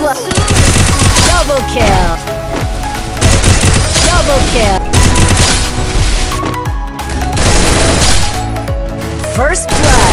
Blood. Double kill. Double kill. First blood.